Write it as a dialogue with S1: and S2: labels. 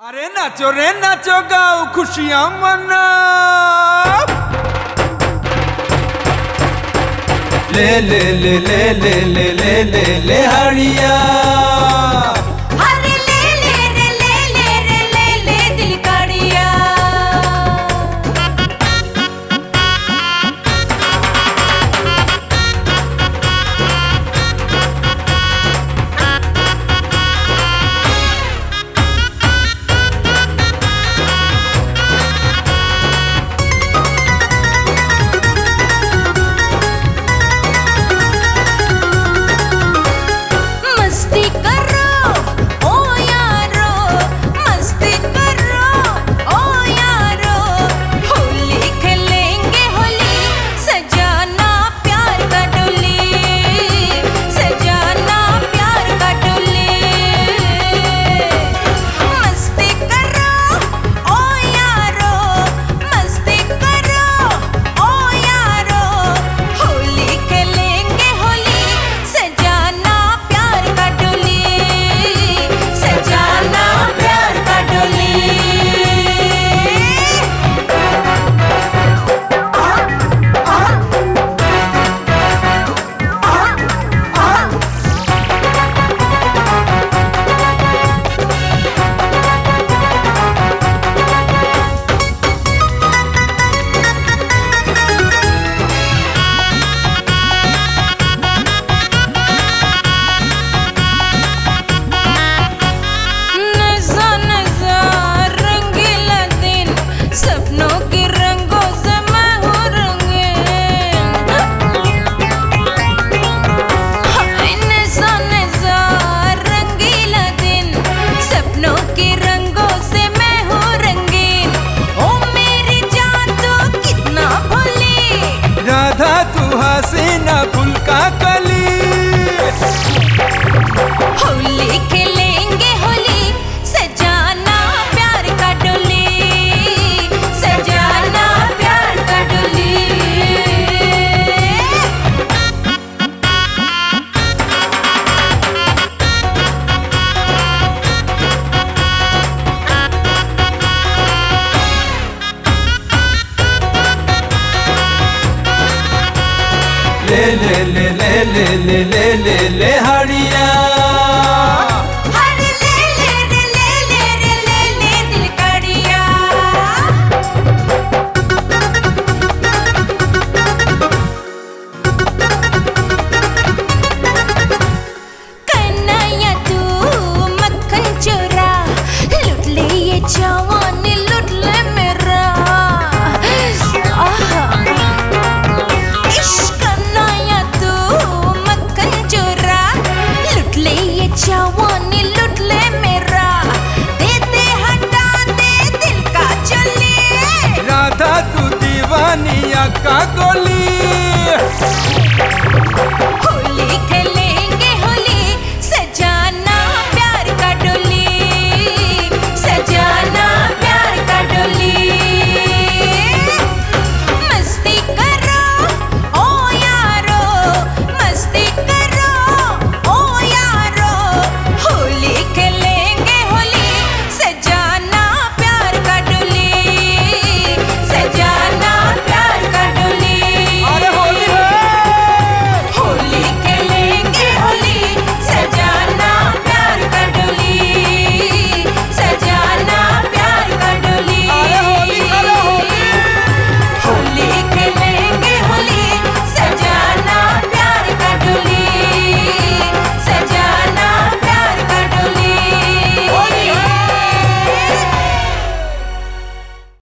S1: अरे नाचो रे, नाचो, गाओ, खुशियाँ मना ले ले ले ले ले ले ले ले, हरिया।
S2: ले ले ले ले ले ले
S1: ले ले
S2: हड़िया